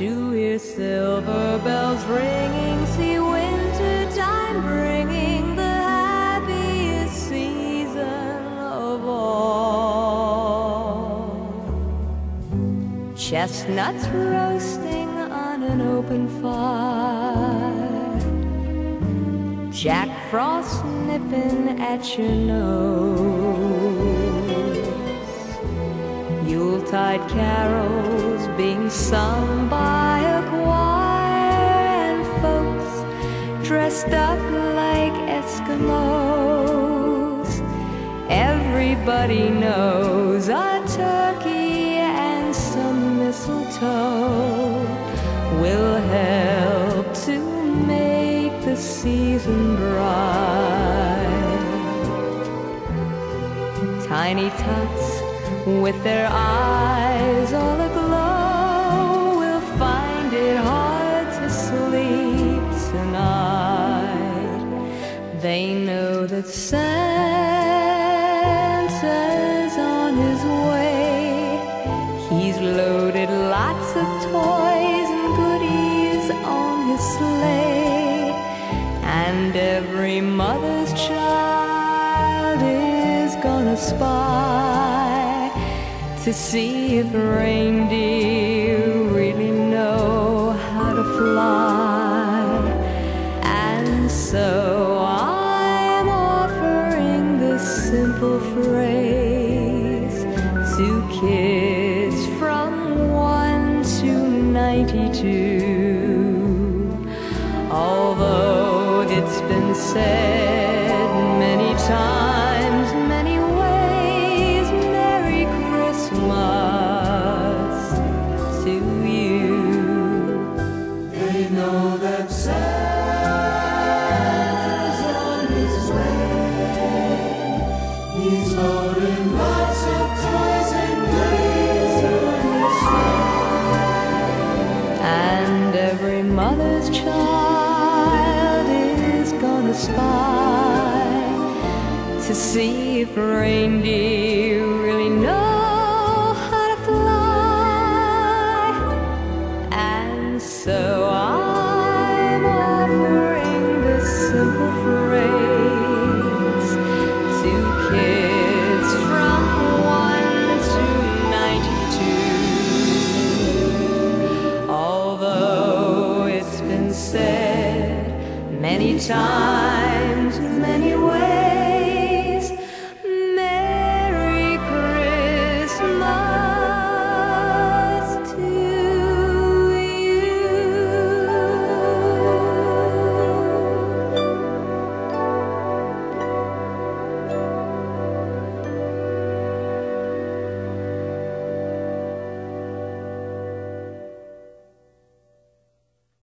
to hear silver bells ringing, see winter time bringing the happiest season of all. Chestnuts roasting on an open fire, Jack Frost nipping at your nose. Yuletide carols being sung by a choir, and folks dressed up like Eskimos. Everybody knows a turkey and some mistletoe will help to make the season bright. Tiny tots with their eyes all aglow will find it hard to sleep tonight. They know that Santa's on his way. He's loaded lots of toys and goodies on his sleigh. And every mother's child is gonna spy to see if reindeer really know how to fly. And so I'm offering this simple phrase to kids from 1 to 92. Although it's been said many times, know that Santa's on his way. He's loading lots of toys and goodies on his sleigh. And every mother's child is gonna spy to see if reindeer really know many times, many ways.